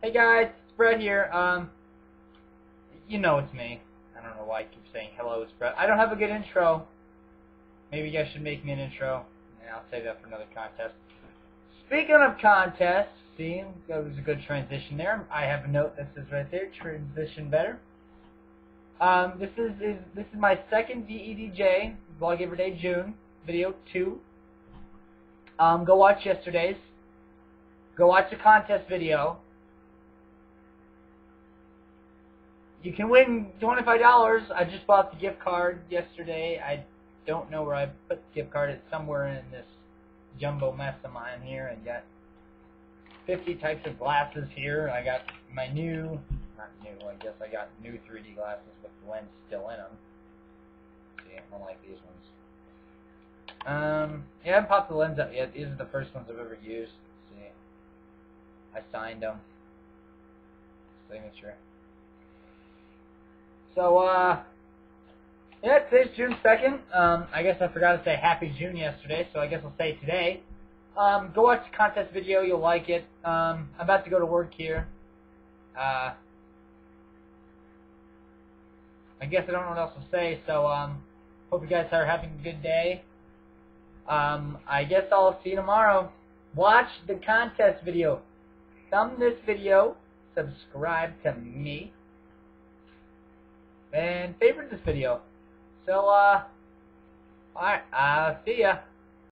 Hey guys, it's Brett here. Um, you know it's me. I don't know why I keep saying hello, it's Brett. I don't have a good intro. Maybe you guys should make me an intro. And I'll save that for another contest. Speaking of contests, see, that was a good transition there. I have a note that says right there, transition better. Um, this is, is this is my second VEDJ, Vlog Every Day June, video two. Um, go watch yesterday's. Go watch the contest video. You can win $25. I just bought the gift card yesterday. I don't know where I put the gift card. It's somewhere in this jumbo mess of mine here. I got 50 types of glasses here. I got my new, not new, I guess I got new 3D glasses with the lens still in them. See, I don't like these ones. Um, yeah, I haven't popped the lens up yet. These are the first ones I've ever used. Let's see, I signed them. Signature. So, uh, yeah, today's June 2nd. Um, I guess I forgot to say Happy June yesterday, so I guess I'll say today. Um, go watch the contest video. You'll like it. Um, I'm about to go to work here. Uh, I guess I don't know what else to say, so, um, hope you guys are having a good day. Um, I guess I'll see you tomorrow. Watch the contest video. Thumb this video. Subscribe to me and favorite this video. So, uh, alright, uh, see ya.